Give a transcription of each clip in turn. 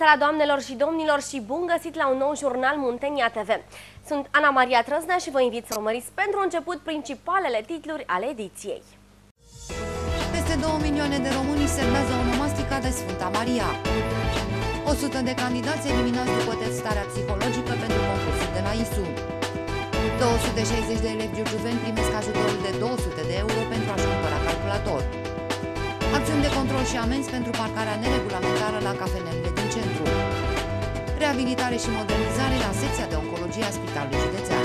seara, doamnelor și domnilor, și bun găsit la un nou jurnal Muntenia TV. Sunt Ana Maria Trăznea și vă invit să urmăriți pentru început principalele titluri ale ediției. Peste 2 milioane de români servează onomastica de Sfânta Maria. 100 de candidați eliminați după testarea psihologică pentru concursul de la ISU. 260 de elevi giurgiuveni primesc ajutorul de 200 de euro pentru a-și cumpăra calculator. Acțiuni de control și amenzi pentru parcarea neregulamentară la cafenelele din centru. Reabilitare și modernizare la secția de oncologie a Spitalului Județean.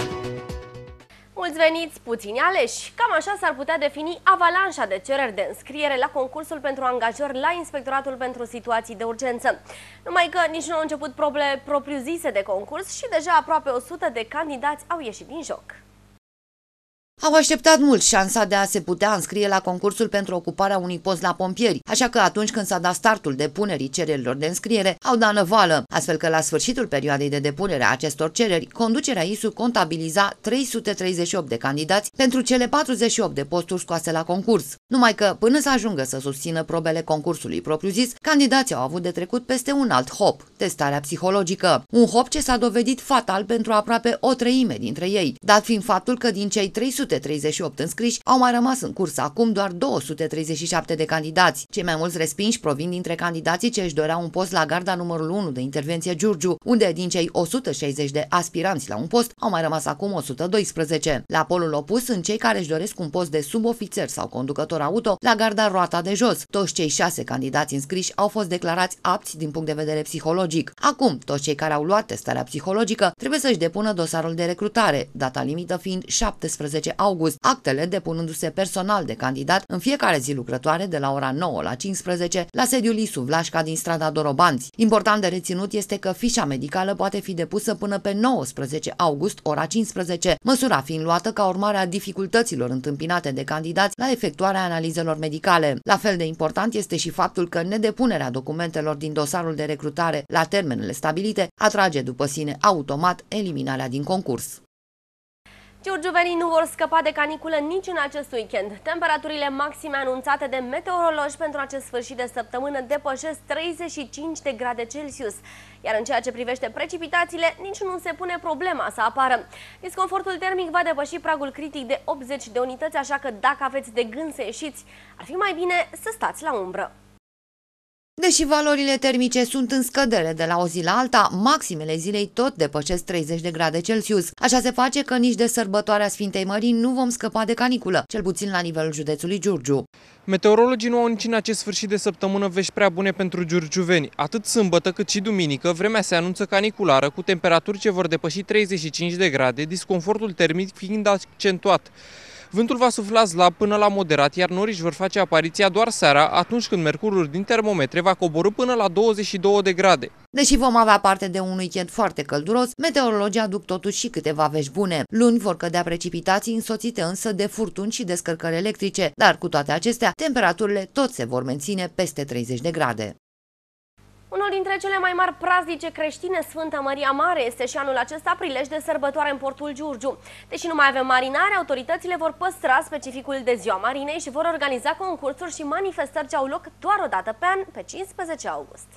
Mulți veniți, puțini aleși. Cam așa s-ar putea defini avalanșa de cereri de înscriere la concursul pentru angajări la Inspectoratul pentru Situații de Urgență. Numai că nici nu au început probe propriu-zise de concurs și deja aproape 100 de candidați au ieșit din joc. Au așteptat mult șansa de a se putea înscrie la concursul pentru ocuparea unui post la pompieri, așa că atunci când s-a dat startul depunerii cererilor de înscriere, au dat năvală, astfel că la sfârșitul perioadei de depunere a acestor cereri, conducerea ISU contabiliza 338 de candidați pentru cele 48 de posturi scoase la concurs. Numai că, până să ajungă să susțină probele concursului propriu-zis, candidații au avut de trecut peste un alt hop, testarea psihologică. Un hop ce s-a dovedit fatal pentru aproape o treime dintre ei, dat fiind faptul că din cei 300 238 înscriși, au mai rămas în curs acum doar 237 de candidați. Cei mai mulți respinși provin dintre candidații ce își doreau un post la garda numărul 1 de intervenție Giurgiu, unde din cei 160 de aspiranți la un post au mai rămas acum 112. La polul opus sunt cei care își doresc un post de subofițer sau conducător auto la garda roata de jos. Toți cei șase candidați înscriși au fost declarați apți din punct de vedere psihologic. Acum, toți cei care au luat testarea psihologică trebuie să-și depună dosarul de recrutare, data limită fiind 17 august, actele depunându-se personal de candidat în fiecare zi lucrătoare de la ora 9 la 15 la sediul Isu Vlașca din strada Dorobanți. Important de reținut este că fișa medicală poate fi depusă până pe 19 august ora 15, măsura fiind luată ca urmare a dificultăților întâmpinate de candidați la efectuarea analizelor medicale. La fel de important este și faptul că nedepunerea documentelor din dosarul de recrutare la termenele stabilite atrage după sine automat eliminarea din concurs. Giurgiuvenii nu vor scăpa de caniculă nici în acest weekend. Temperaturile maxime anunțate de meteorologi pentru acest sfârșit de săptămână depășesc 35 de grade Celsius. Iar în ceea ce privește precipitațiile, nici nu se pune problema să apară. Disconfortul termic va depăși pragul critic de 80 de unități, așa că dacă aveți de gând să ieșiți, ar fi mai bine să stați la umbră. Deși valorile termice sunt în scădere de la o zi la alta, maximele zilei tot depășesc 30 de grade Celsius. Așa se face că nici de sărbătoarea Sfintei Mării nu vom scăpa de caniculă, cel puțin la nivelul județului Giurgiu. Meteorologii nu au nici în acest sfârșit de săptămână vești prea bune pentru giurgiuveni. Atât sâmbătă cât și duminică, vremea se anunță caniculară, cu temperaturi ce vor depăși 35 de grade, disconfortul termic fiind accentuat. Vântul va sufla slab până la moderat, iar norii își vor face apariția doar seara, atunci când mercurul din termometre va coborâ până la 22 de grade. Deși vom avea parte de un weekend foarte călduros, meteorologii aduc totuși și câteva vești bune. Luni vor cădea precipitații însoțite însă de furtuni și descărcări electrice, dar cu toate acestea, temperaturile tot se vor menține peste 30 de grade. Unul dintre cele mai mari praznice creștine, Sfânta Maria Mare, este și anul acesta prilej de sărbătoare în portul Giurgiu. Deși nu mai avem marinare, autoritățile vor păstra specificul de ziua marinei și vor organiza concursuri și manifestări ce au loc doar o dată pe an, pe 15 august.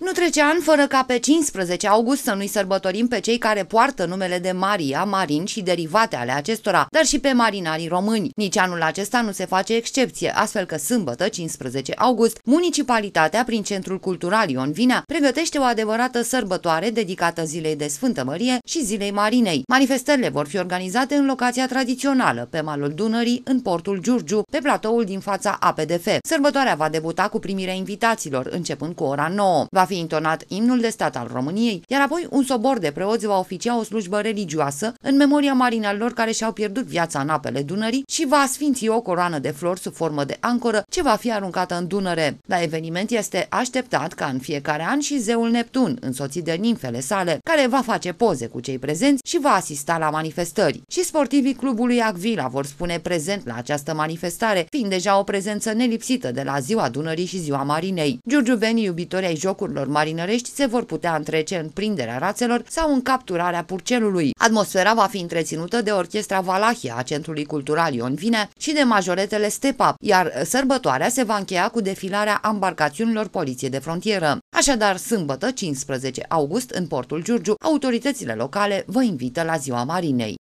Nu trece an fără ca pe 15 august să nu-i sărbătorim pe cei care poartă numele de Maria, Marin și derivate ale acestora, dar și pe marinarii români. Nici anul acesta nu se face excepție, astfel că sâmbătă, 15 august, municipalitatea, prin Centrul Cultural Ion Vinea, pregătește o adevărată sărbătoare dedicată zilei de Sfântă Mărie și zilei Marinei. Manifestările vor fi organizate în locația tradițională, pe malul Dunării, în portul Giurgiu, pe platoul din fața APDF. Sărbătoarea va debuta cu primirea invitaților, începând cu ora 9. Va fi intonat imnul de stat al României, iar apoi un sobor de preoți va oficia o slujbă religioasă în memoria marinalilor care și-au pierdut viața în apele Dunării și va sfinți o coroană de flori sub formă de ancoră ce va fi aruncată în Dunăre. La eveniment este așteptat ca în fiecare an și zeul Neptun, însoțit de nimfele sale, care va face poze cu cei prezenți și va asista la manifestări. Și sportivii clubului Acvila vor spune prezent la această manifestare, fiind deja o prezență nelipsită de la ziua Dunării și ziua Marinei. Giurgiuvenii iubitori ai jocurilor vaporilor marinărești se vor putea întrece în prinderea rațelor sau în capturarea purcelului. Atmosfera va fi întreținută de Orchestra Valahia a Centrului Cultural Ion Vine și de majoretele Stepa, iar sărbătoarea se va încheia cu defilarea embarcațiunilor Poliție de Frontieră. Așadar, sâmbătă, 15 august, în portul Giurgiu, autoritățile locale vă invită la Ziua Marinei.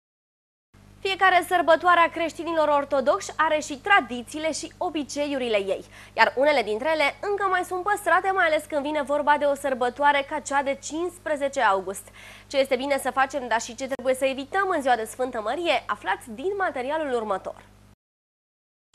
Fiecare sărbătoare a creștinilor ortodoxi are și tradițiile și obiceiurile ei, iar unele dintre ele încă mai sunt păstrate, mai ales când vine vorba de o sărbătoare ca cea de 15 august. Ce este bine să facem, dar și ce trebuie să evităm în ziua de Sfântă Mărie, aflați din materialul următor.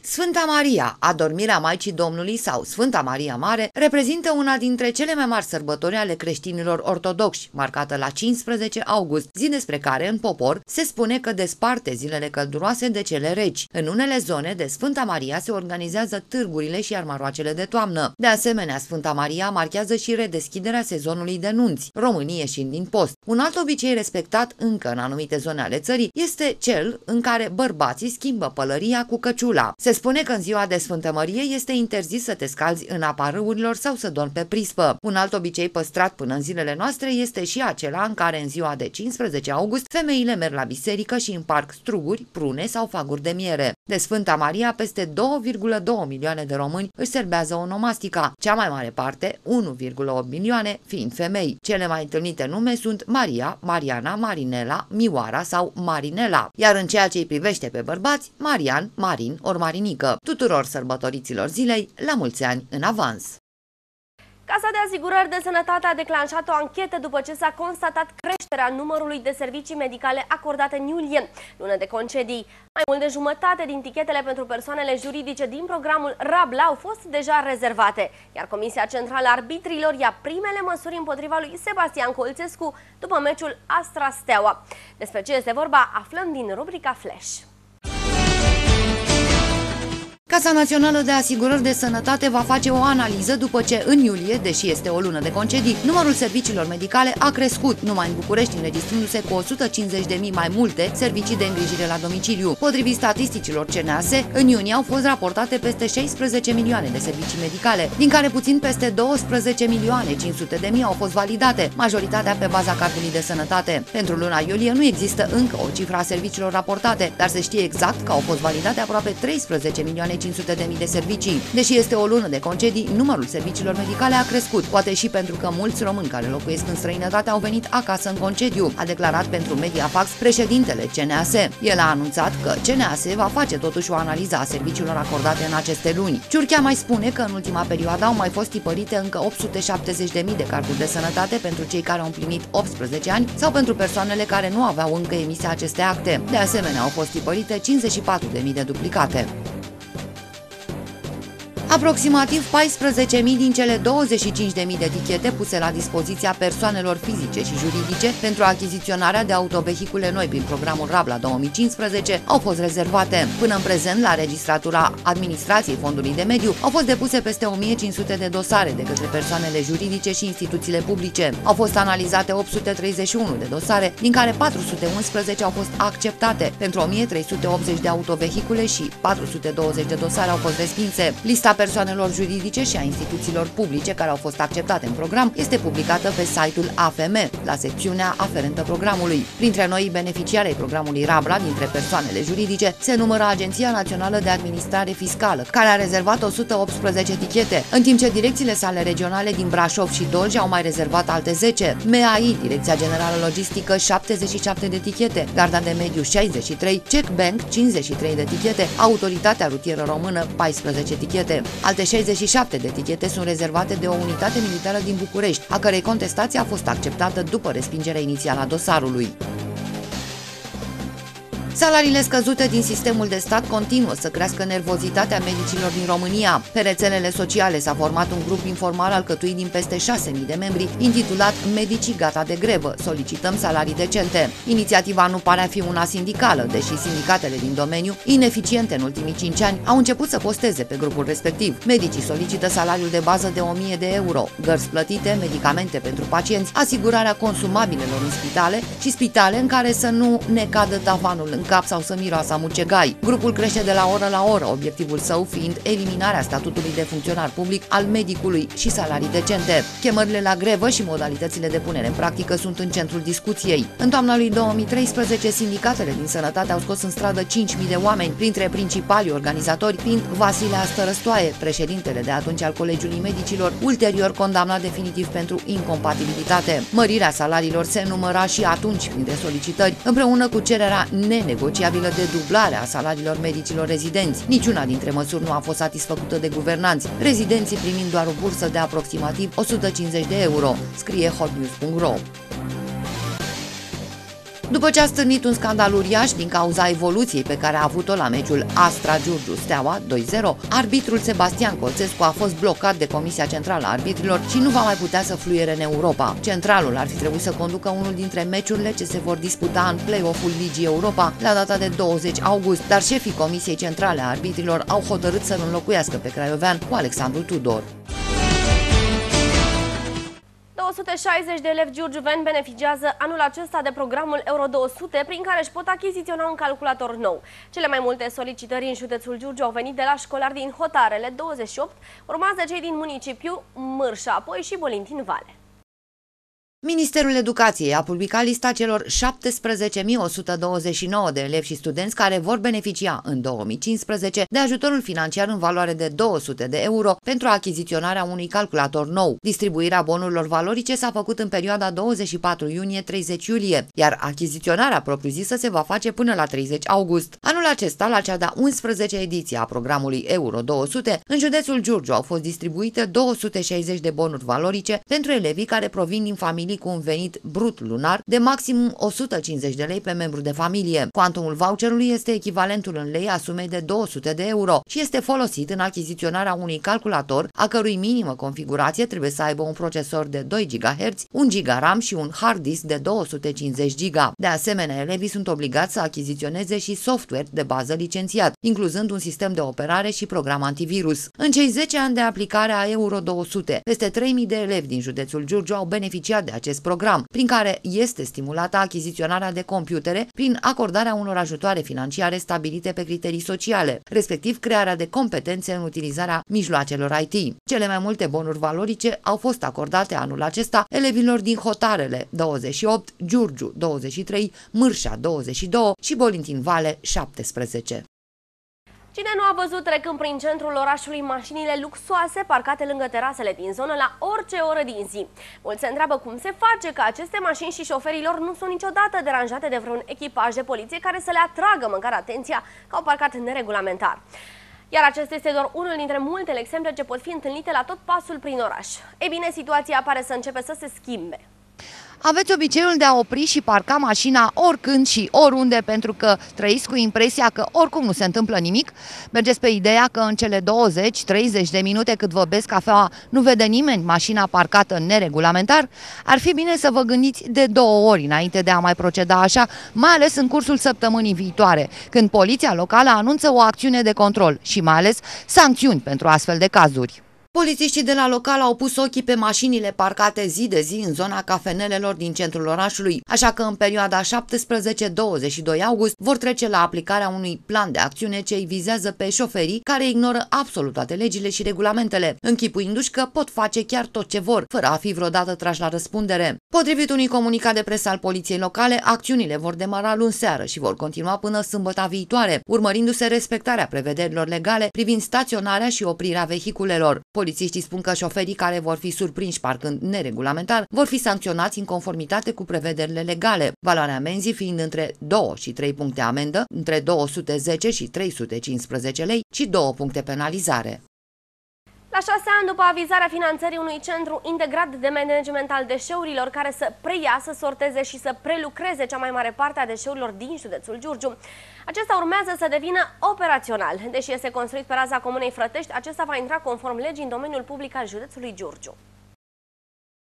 Sfânta Maria, adormirea Maicii Domnului sau Sfânta Maria Mare, reprezintă una dintre cele mai mari sărbători ale creștinilor ortodoxi, marcată la 15 august, zi despre care în popor se spune că desparte zilele călduroase de cele reci. În unele zone de Sfânta Maria se organizează târgurile și armaroacele de toamnă. De asemenea, Sfânta Maria marchează și redeschiderea sezonului de nunți, România ieșind din post. Un alt obicei respectat încă în anumite zone ale țării este cel în care bărbații schimbă pălăria cu căciula. Se spune că în ziua de Sfântă Mărie este interzis să te scalzi în apa râurilor sau să dormi pe prispă. Un alt obicei păstrat până în zilele noastre este și acela în care în ziua de 15 august femeile merg la biserică și împarc struguri, prune sau faguri de miere. De Sfânta Maria, peste 2,2 milioane de români își serbează onomastica, cea mai mare parte, 1,8 milioane, fiind femei. Cele mai întâlnite nume sunt Maria, Mariana, Marinela, Mioara sau Marinela, iar în ceea ce îi privește pe bărbați, Marian, Marin ori Marin duminică. Tuturor sărbătoriților zilei, la mulți ani în avans! Casa de Asigurări de Sănătate a declanșat o anchetă după ce s-a constatat creșterea numărului de servicii medicale acordate în iulie, lună de concedii. Mai mult de jumătate din tichetele pentru persoanele juridice din programul RABLA au fost deja rezervate, iar Comisia Centrală Arbitrilor ia primele măsuri împotriva lui Sebastian Colțescu după meciul Astra-Steaua. Despre ce este vorba aflăm din rubrica Flash. Casa Națională de Asigurări de Sănătate va face o analiză după ce în iulie, deși este o lună de concedii, numărul serviciilor medicale a crescut, numai în București înregistrându-se cu 150.000 mai multe servicii de îngrijire la domiciliu. Potrivit statisticilor CNAS, în iunie au fost raportate peste 16 milioane de servicii medicale, din care puțin peste 12 milioane 500 de mii au fost validate, majoritatea pe baza cardului de sănătate. Pentru luna iulie nu există încă o cifră a serviciilor raportate, dar se știe exact că au fost validate aproape 13 milioane 500 de mii de servicii. Deși este o lună de concedii, numărul serviciilor medicale a crescut, poate și pentru că mulți români care locuiesc în străinătate au venit acasă în concediu, a declarat pentru Mediafax președintele CNAS. El a anunțat că CNAS va face totuși o analiză a serviciilor acordate în aceste luni. Ciurchea mai spune că în ultima perioadă au mai fost tipărite încă 870.000 de carduri de sănătate pentru cei care au împlinit 18 ani sau pentru persoanele care nu aveau încă emise aceste acte. De asemenea, au fost tipărite 54.000 de duplicate. Aproximativ 14.000 din cele 25.000 de etichete puse la dispoziția persoanelor fizice și juridice pentru achiziționarea de autovehicule noi prin programul Rabla 2015 au fost rezervate. Până în prezent, la registratura Administrației Fondului de Mediu au fost depuse peste 1500 de dosare de către persoanele juridice și instituțiile publice. Au fost analizate 831 de dosare, din care 411 au fost acceptate pentru 1380 de autovehicule și 420 de dosare au fost respinse. Lista persoanelor juridice și a instituțiilor publice care au fost acceptate în program este publicată pe site-ul AFM, la secțiunea aferentă programului. Printre noi beneficiari ai programului Rabla, dintre persoanele juridice, se numără Agenția Națională de Administrare Fiscală, care a rezervat 118 etichete, în timp ce direcțiile sale regionale din Brașov și Dolj au mai rezervat alte 10. MAI, Direcția Generală Logistică, 77 de etichete, Garda de Mediu 63, Check Bank 53 de etichete, Autoritatea Rutieră Română 14 etichete. Alte 67 de etichete sunt rezervate de o unitate militară din București, a cărei contestație a fost acceptată după respingerea inițială a dosarului. Salariile scăzute din sistemul de stat continuă să crească nervozitatea medicilor din România. Pe rețelele sociale s-a format un grup informal alcătuit din peste 6.000 de membri, intitulat Medicii gata de grevă, solicităm salarii decente. Inițiativa nu pare a fi una sindicală, deși sindicatele din domeniu, ineficiente în ultimii 5 ani, au început să posteze pe grupul respectiv. Medicii solicită salariul de bază de 1000 de euro, gărzi plătite, medicamente pentru pacienți, asigurarea consumabilelor în spitale și spitale în care să nu ne cadă tavanul în în cap sau să miroasă mucegai. Grupul crește de la oră la oră, obiectivul său fiind eliminarea statutului de funcționar public al medicului și salarii decente. Chemările la grevă și modalitățile de punere în practică sunt în centrul discuției. În toamna lui 2013, sindicatele din sănătate au scos în stradă 5.000 de oameni, printre principalii organizatori fiind Vasile Astărăstoaie, președintele de atunci al Colegiului Medicilor, ulterior condamnat definitiv pentru incompatibilitate. Mărirea salariilor se număra și atunci printre solicitări, împreună cu cererea nenegociabilă de dublare a salariilor medicilor rezidenți. Niciuna dintre măsuri nu a fost satisfăcută de guvernanți, rezidenții primind doar o bursă de aproximativ 150 de euro, scrie hotnews.ro. După ce a stârnit un scandal uriaș din cauza evoluției pe care a avut-o la meciul Astra Giurgiu Steaua 2-0, arbitrul Sebastian Colțescu a fost blocat de Comisia Centrală a Arbitrilor și nu va mai putea să fluiere în Europa. Centralul ar fi trebuit să conducă unul dintre meciurile ce se vor disputa în play-off-ul Ligii Europa la data de 20 august, dar șefii Comisiei Centrale a Arbitrilor au hotărât să-l înlocuiască pe Craiovean cu Alexandru Tudor. 260 de elevi giurgiuveni beneficiază anul acesta de programul Euro 200, prin care își pot achiziționa un calculator nou. Cele mai multe solicitări în județul Giurgiu au venit de la școlari din Hotarele 28, urmează cei din municipiu Mârșa, apoi și Bolintin Vale. Ministerul Educației a publicat lista celor 17.129 de elevi și studenți care vor beneficia în 2015 de ajutorul financiar în valoare de 200 de euro pentru achiziționarea unui calculator nou. Distribuirea bonurilor valorice s-a făcut în perioada 24 iunie-30 iulie, iar achiziționarea propriu-zisă se va face până la 30 august. Anul acesta, la cea de-a 11 ediție a programului Euro 200, în județul Giurgiu au fost distribuite 260 de bonuri valorice pentru elevii care provin din familii familii cu un venit brut lunar de maximum 150 de lei pe membru de familie. Cuantumul voucherului este echivalentul în lei a sumei de 200 de euro și este folosit în achiziționarea unui calculator a cărui minimă configurație trebuie să aibă un procesor de 2 GHz, 1 GB RAM și un hard disk de 250 GB. De asemenea, elevii sunt obligați să achiziționeze și software de bază licențiat, incluzând un sistem de operare și program antivirus. În cei 10 ani de aplicare a Euro 200, peste 3000 de elevi din județul Giurgiu au beneficiat de acest program, prin care este stimulată achiziționarea de computere prin acordarea unor ajutoare financiare stabilite pe criterii sociale, respectiv crearea de competențe în utilizarea mijloacelor IT. Cele mai multe bonuri valorice au fost acordate anul acesta elevilor din Hotarele 28, Giurgiu 23, Mârșa 22 și Bolintin Vale 17. Cine nu a văzut trecând prin centrul orașului mașinile luxoase parcate lângă terasele din zonă la orice oră din zi? Mulți se întreabă cum se face că aceste mașini și șoferilor nu sunt niciodată deranjate de vreun echipaj de poliție care să le atragă măcar atenția că au parcat neregulamentar. Iar acesta este doar unul dintre multele exemple ce pot fi întâlnite la tot pasul prin oraș. Ei bine, situația pare să începe să se schimbe. Aveți obiceiul de a opri și parca mașina oricând și oriunde pentru că trăiți cu impresia că oricum nu se întâmplă nimic? Mergeți pe ideea că în cele 20-30 de minute cât vă bezi cafeaua nu vede nimeni mașina parcată neregulamentar? Ar fi bine să vă gândiți de două ori înainte de a mai proceda așa, mai ales în cursul săptămânii viitoare, când poliția locală anunță o acțiune de control și mai ales sancțiuni pentru astfel de cazuri. Polițiștii de la local au pus ochii pe mașinile parcate zi de zi în zona cafenelelor din centrul orașului, așa că în perioada 17-22 august vor trece la aplicarea unui plan de acțiune ce îi vizează pe șoferii care ignoră absolut toate legile și regulamentele, închipuindu-și că pot face chiar tot ce vor, fără a fi vreodată trași la răspundere. Potrivit unui comunicat de presă al poliției locale, acțiunile vor demara luni seară și vor continua până sâmbătă viitoare, urmărindu-se respectarea prevederilor legale privind staționarea și oprirea vehiculelor. Polițiștii spun că șoferii care vor fi surprinși parcând neregulamentar vor fi sancționați în conformitate cu prevederile legale, valoarea amenzii fiind între 2 și 3 puncte amendă, între 210 și 315 lei și 2 puncte penalizare. La șase ani după avizarea finanțării unui centru integrat de management al deșeurilor care să preia, să sorteze și să prelucreze cea mai mare parte a deșeurilor din județul Giurgiu, acesta urmează să devină operațional. Deși este construit pe raza Comunei Frătești, acesta va intra conform legii în domeniul public al județului Giurgiu.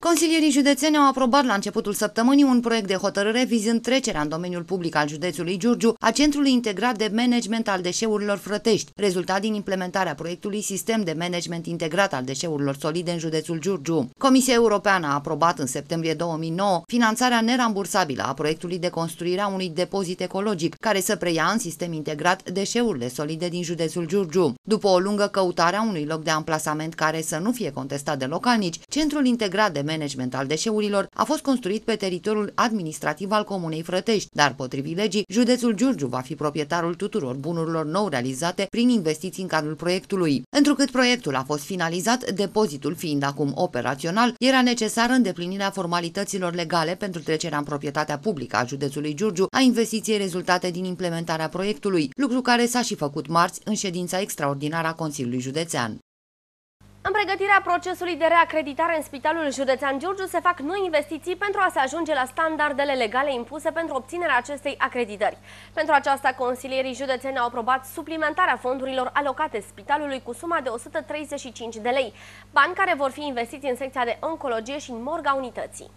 Consilierii județeni au aprobat la începutul săptămânii un proiect de hotărâre vizând trecerea în domeniul public al județului Giurgiu a Centrului Integrat de Management al Deșeurilor Frătești, rezultat din implementarea proiectului Sistem de Management Integrat al Deșeurilor Solide în județul Giurgiu. Comisia Europeană a aprobat în septembrie 2009 finanțarea nerambursabilă a proiectului de construire a unui depozit ecologic care să preia în sistem integrat deșeurile solide din județul Giurgiu. După o lungă căutare a unui loc de amplasament care să nu fie contestat de localnici, Centrul Integrat de management al deșeurilor a fost construit pe teritoriul administrativ al Comunei Frătești, dar potrivit legii, județul Giurgiu va fi proprietarul tuturor bunurilor nou realizate prin investiții în cadrul proiectului. Întrucât proiectul a fost finalizat, depozitul fiind acum operațional, era necesară îndeplinirea formalităților legale pentru trecerea în proprietatea publică a județului Giurgiu a investiției rezultate din implementarea proiectului, lucru care s-a și făcut marți în ședința extraordinară a Consiliului Județean. În pregătirea procesului de reacreditare în Spitalul Județean Giurgiu se fac noi investiții pentru a se ajunge la standardele legale impuse pentru obținerea acestei acreditări. Pentru aceasta, consilierii județeni au aprobat suplimentarea fondurilor alocate spitalului cu suma de 135 de lei, bani care vor fi investiți în secția de oncologie și în morga unității.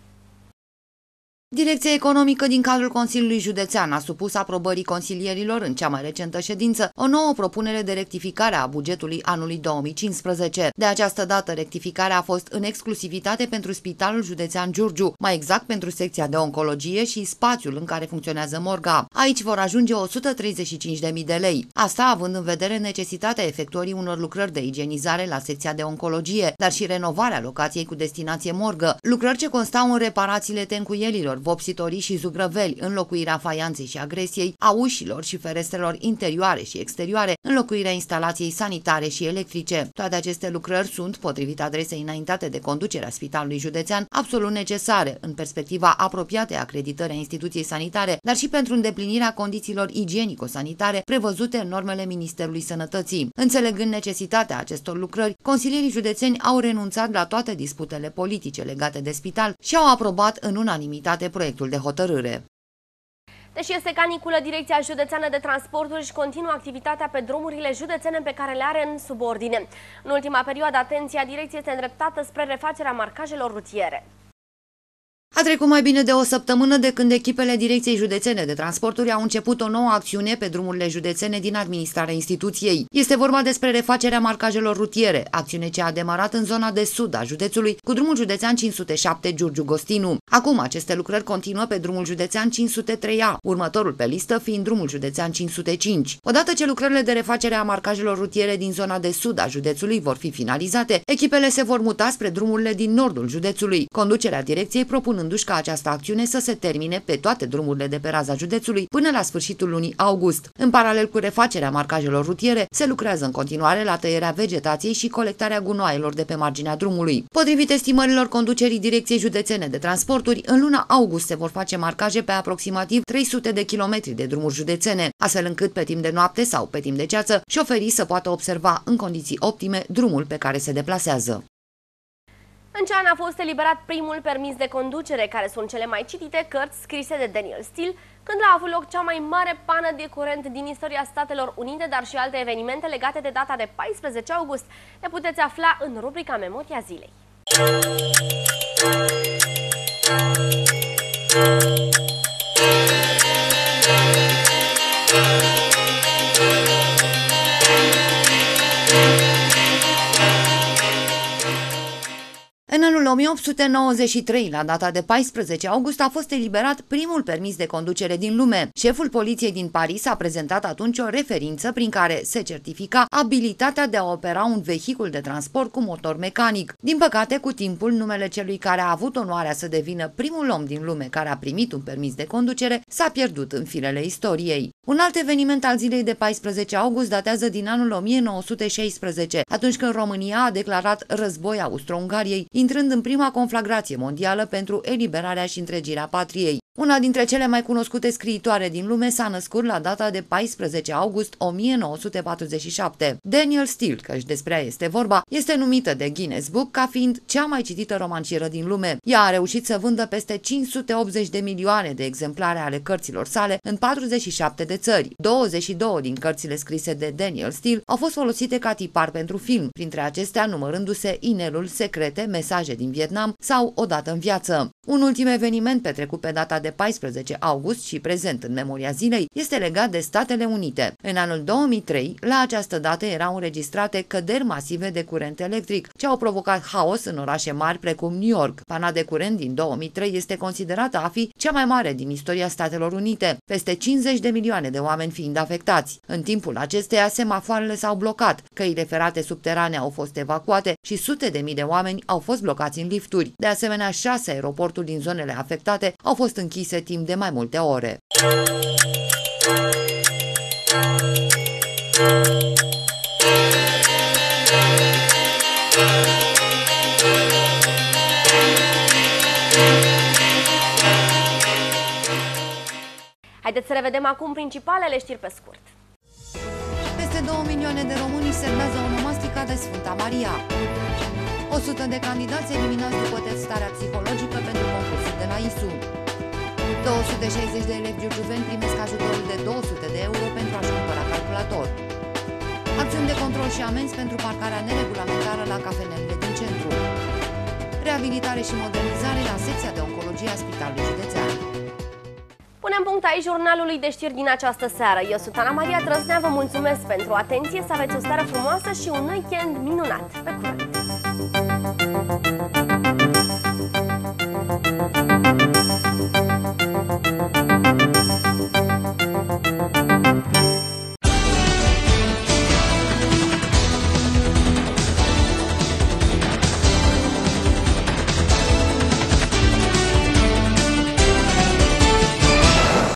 Direcția economică din cadrul Consiliului Județean a supus aprobării consilierilor în cea mai recentă ședință o nouă propunere de rectificare a bugetului anului 2015. De această dată, rectificarea a fost în exclusivitate pentru Spitalul Județean Giurgiu, mai exact pentru secția de oncologie și spațiul în care funcționează morga. Aici vor ajunge 135.000 de lei. Asta având în vedere necesitatea efectuării unor lucrări de igienizare la secția de oncologie, dar și renovarea locației cu destinație morgă, lucrări ce constau în reparațiile tencuielilor, vopsitorii și zugrăveli, înlocuirea faianței și agresiei, a ușilor și ferestrelor interioare și exterioare, înlocuirea instalației sanitare și electrice. Toate aceste lucrări sunt, potrivit adresei înaintate de conducerea Spitalului Județean, absolut necesare în perspectiva apropiată acreditării a instituției sanitare, dar și pentru îndeplinirea condițiilor igienico-sanitare prevăzute în normele Ministerului Sănătății. Înțelegând necesitatea acestor lucrări, consilierii județeni au renunțat la toate disputele politice legate de spital și au aprobat în unanimitate proiectul de hotărâre. Deși este caniculă, Direcția Județeană de Transporturi își continuă activitatea pe drumurile județene pe care le are în subordine. În ultima perioadă, atenția direcției este îndreptată spre refacerea marcajelor rutiere. A trecut mai bine de o săptămână de când echipele Direcției Județene de Transporturi au început o nouă acțiune pe drumurile județene din administrarea instituției. Este vorba despre refacerea marcajelor rutiere, acțiune ce a demarat în zona de sud a județului cu drumul județean 507 Giurgiu Gostinu. Acum aceste lucrări continuă pe drumul județean 503A, următorul pe listă fiind drumul județean 505. Odată ce lucrările de refacere a marcajelor rutiere din zona de sud a județului vor fi finalizate, echipele se vor muta spre drumurile din nordul județului. Conducerea direcției propune propunându-și ca această acțiune să se termine pe toate drumurile de pe raza județului până la sfârșitul lunii august. În paralel cu refacerea marcajelor rutiere, se lucrează în continuare la tăierea vegetației și colectarea gunoaielor de pe marginea drumului. Potrivit estimărilor conducerii Direcției Județene de Transporturi, în luna august se vor face marcaje pe aproximativ 300 de kilometri de drumuri județene, astfel încât pe timp de noapte sau pe timp de ceață, șoferii să poată observa în condiții optime drumul pe care se deplasează. În ce an a fost eliberat primul permis de conducere, care sunt cele mai citite cărți scrise de Daniel Steele, când a avut loc cea mai mare pană de curent din istoria Statelor Unite, dar și alte evenimente legate de data de 14 august. Le puteți afla în rubrica Memoria Zilei. Anul 1893, la data de 14 august, a fost eliberat primul permis de conducere din lume. Șeful poliției din Paris a prezentat atunci o referință prin care se certifica abilitatea de a opera un vehicul de transport cu motor mecanic. Din păcate, cu timpul, numele celui care a avut onoarea să devină primul om din lume care a primit un permis de conducere s-a pierdut în firele istoriei. Un alt eveniment al zilei de 14 august datează din anul 1916, atunci când România a declarat război Austro-Ungariei, intrând în prima conflagrație mondială pentru eliberarea și întregirea patriei. Una dintre cele mai cunoscute scriitoare din lume s-a născut la data de 14 august 1947. Daniel Steele, căci despre ea este vorba, este numită de Guinness Book ca fiind cea mai citită romancieră din lume. Ea a reușit să vândă peste 580 de milioane de exemplare ale cărților sale în 47 de țări. 22 din cărțile scrise de Daniel Steele au fost folosite ca tipar pentru film, printre acestea numărându-se Inelul Secrete, Mesaje din Vietnam sau Odată în viață. Un ultim eveniment petrecut pe data de 14 august și prezent în memoria zilei este legat de Statele Unite. În anul 2003, la această dată erau înregistrate căderi masive de curent electric, ce au provocat haos în orașe mari precum New York. Pana de curent din 2003 este considerată a fi cea mai mare din istoria Statelor Unite, peste 50 de milioane de oameni fiind afectați. În timpul acesteia, semafoarele s-au blocat, căile ferate subterane au fost evacuate și sute de mii de oameni au fost blocați în lifturi. De asemenea, șase aeroporturi din zonele afectate au fost închise timp de mai multe ore. Haideți să revedem acum principalele știri pe scurt. Peste 2 milioane de români semnează onomastica de Sfânta Maria. 100 de candidați eliminați după testarea psihologică pentru concursul de la ISU. 260 de elevi giurgiuveni primesc ajutorul de 200 de euro pentru a-și cumpăra calculator. Acțiuni de control și amenzi pentru parcarea neregulamentară la cafenelele din centru. Reabilitare și modernizare la secția de oncologie a Spitalului Județean. Punem punct aici jurnalului de știri din această seară. Eu sunt Ana Maria Trăsnea, vă mulțumesc pentru atenție, să aveți o seară frumoasă și un weekend minunat. Pe curând! Música